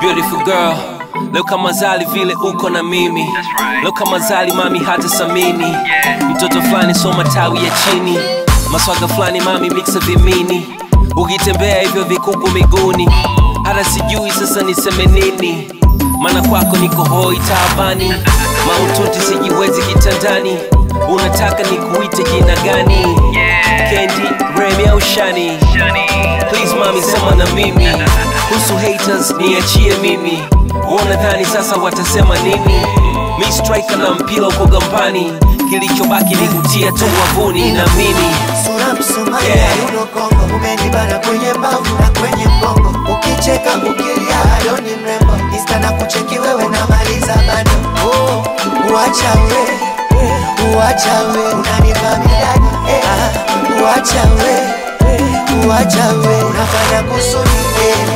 beautiful girl. Leo kama zali vile uko na mimi. Leo kama zali mami hata samini mtoto fulani soma tawi ya chini. Maswaga fulani mami mixa vimini ukitembea hivyo vikuku miguni hata sijui sasa niseme nini. Mana kwako niko hoi taabani. Maututi sijiwezi kitandani. Unataka nikuite jina gani? Kendi remi au shani. Please mami sema na mimi kuhusu haters niachie mimi. Wonadhani sasa watasema nini? Mi striker na mpira uko gambani kilichobaki ni kutia tu wavuni na mimi. Yeah. umenibana kwenye mbavu na kwenye mgongo. Ukicheka ukilia mrembo. Kucheki wewe namaliza bado. Oh, uacha we uacha we eh, uacha we uacha we unafanya kusudi eh,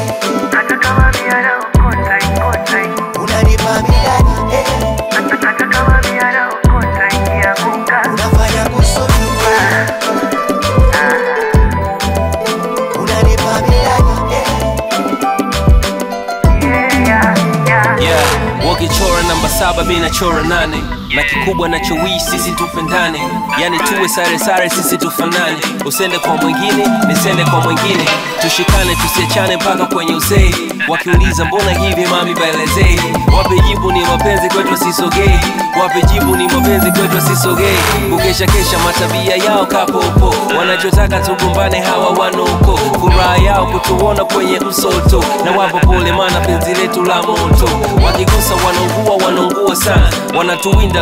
yeah wakichora namba saba mi nachora nane na kikubwa nachowii sisi tupendane. Yani tuwe sare sare sisi tufanane. Usende kwa mwingine nisende kwa mwingine. Tushikane tusiachane mpaka kwenye uzee wakiuliza mbona hivi mami baelezee? Wape jibu ni mapenzi kwetu sisogei wape jibu ni mapenzi kwetu sisogei kukesha kesha matabia yao kapopo. Wanachotaka tugombane hawa wanoko. Furaha yao kutuona kwenye msoto. Na wapo pole mana penzi letu la moto. Wakigusa wanaungua wanaungua sana. Wanatuwinda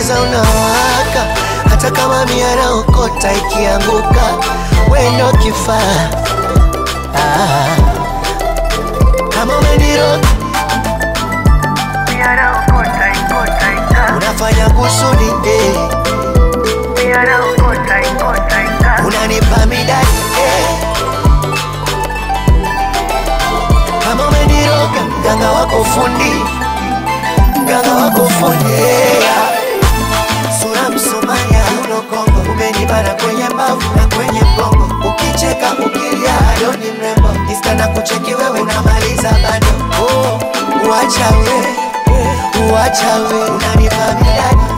kiza unawaka, hata kama miara okota ikianguka, wendo kifaa ah. Kama umeniroga mbavu na kwenye mgongo, ukicheka ukilia ni mrembo, insta na kucheki wewe namaliza bado. Oh, uacha we uacha we. Unanipa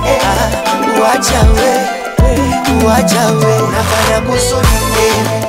eh, uacha we uacha we. Unafanya kusudi eh,